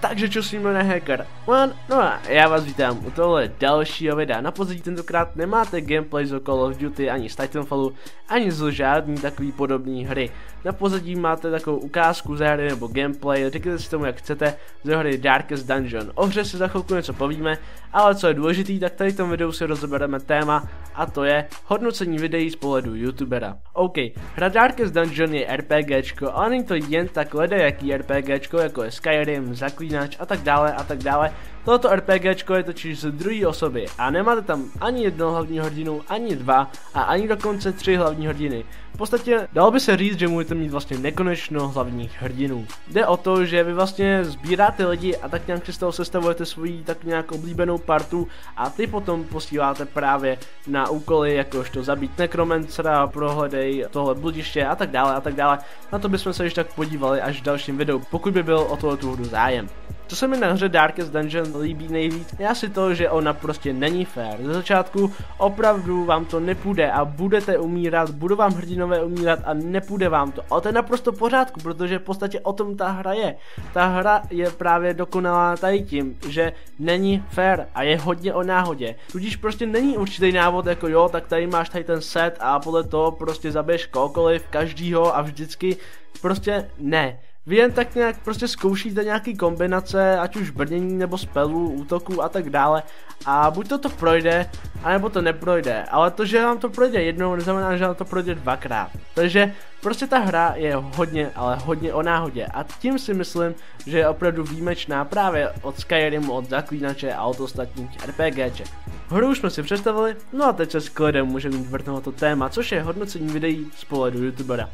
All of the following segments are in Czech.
Takže čo si jmenuje Hacker One, no a já vás vítám u tohle dalšího videa. Na pozadí tentokrát nemáte gameplay z Call of Duty, ani z Titanfallu, ani z žádný takový podobný hry. Na pozadí máte takovou ukázku ze hry nebo gameplay, řekněte si tomu jak chcete, ze hry Darkest Dungeon. O hře si za chvilku něco povíme, ale co je důležitý, tak tady v tom videu si rozebereme téma a to je hodnocení videí z pohledu youtubera. OK, hra Darkest Dungeon je RPGčko, ale není to jen tak jaký RPGčko, jako je Skyrim, Zaklínač a tak dále a tak dále. Toto RPGčko je totiž z druhé osoby a nemáte tam ani jednoho hlavního hrdinu, ani dva a ani dokonce tři hlavní hrdiny. V podstatě dalo by se říct, že můžete mít vlastně nekonečno hlavních hrdinů. Jde o to, že vy vlastně sbíráte lidi a tak nějak si z toho sestavujete svoji tak nějak oblíbenou partu a ty potom posíláte právě na úkoly, jakožto zabít nekromancera, prohledej tohle bludiště a tak dále a tak dále. Na to bychom se již tak podívali až v dalším videu, pokud by byl o tohle tu hru zájem. Co se mi na hře Darkest Dungeon líbí nejvíc, je asi to, že ona prostě není fair. Ze začátku opravdu vám to nepůjde a budete umírat, budou vám hrdinové umírat a nepůjde vám to. Ale to je naprosto pořádku, protože v podstatě o tom ta hra je. Ta hra je právě dokonalá tady tím, že není fair a je hodně o náhodě. Tudíž prostě není určitý návod jako jo, tak tady máš tady ten set a podle toho prostě zabiješ kohokoliv, každýho a vždycky prostě ne. Vy jen tak nějak prostě zkoušíte nějaký kombinace, ať už brnění nebo spelů, útoků a tak dále a buď to to projde, anebo to neprojde, ale to, že vám to projde jednou, neznamená, že vám to projde dvakrát. Takže prostě ta hra je hodně, ale hodně o náhodě a tím si myslím, že je opravdu výjimečná právě od Skyrimu, od Zaklínače a od ostatních RPGček. Hru už jsme si představili, no a teď se s klidem můžeme vrtnout to téma, což je hodnocení videí z pohledu youtubera.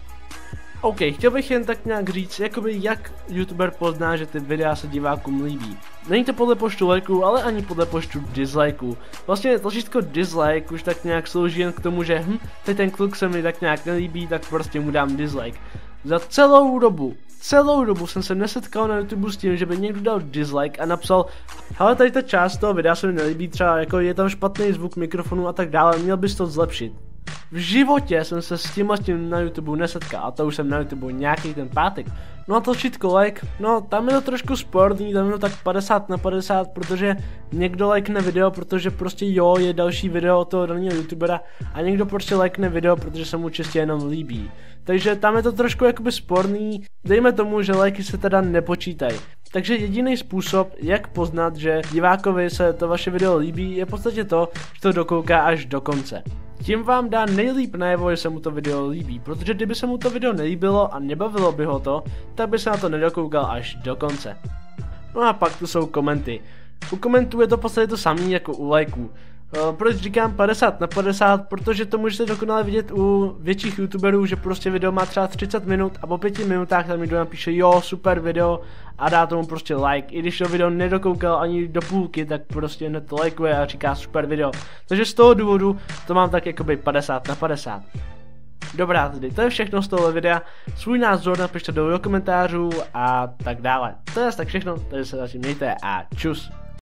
OK, chtěl bych jen tak nějak říct, jakoby jak youtuber pozná, že ty videa se divákům líbí. Není to podle počtu lajků, ale ani podle počtu dislikeů. Vlastně tlačítko dislike už tak nějak slouží jen k tomu, že hm, teď ten kluk se mi tak nějak nelíbí, tak prostě mu dám dislike. Za celou dobu, celou dobu jsem se nesetkal na YouTube s tím, že by někdo dal dislike a napsal ale tady ta část toho videa se mi nelíbí, třeba jako je tam špatný zvuk mikrofonu a tak dále, měl bys to zlepšit. V životě jsem se s tím s tím na YouTube nesetkal a to už jsem na YouTube nějaký ten pátek. No a tlačítko like, no tam je to trošku sporný, tam je to tak 50 na 50, protože někdo lajkne video, protože prostě jo, je další video od toho daného youtubera a někdo prostě lajkne video, protože se mu čistě jenom líbí. Takže tam je to trošku jakoby sporný, dejme tomu, že lajky se teda nepočítají. Takže jediný způsob, jak poznat, že divákovi se to vaše video líbí, je v podstatě to, že to dokouká až do konce. Tím vám dá nejlíp najevo, že se mu to video líbí, protože kdyby se mu to video nelíbilo a nebavilo by ho to, tak by se na to nedokoukal až do konce. No a pak tu jsou komenty. U komentů je to v podstatě to samé jako u lajků. Uh, proč říkám 50 na 50? Protože to můžete dokonale vidět u větších youtuberů, že prostě video má třeba 30 minut a po 5 minutách tam někdo napíše jo, super video a dá tomu prostě like. I když to video nedokoukal ani do půlky, tak prostě hned to likeuje a říká super video. Takže z toho důvodu to mám tak jakoby 50 na 50. Dobrá tedy, to je všechno z tohoto videa. Svůj názor napište do komentářů a tak dále. To je tak všechno, takže se zatím mějte a čus.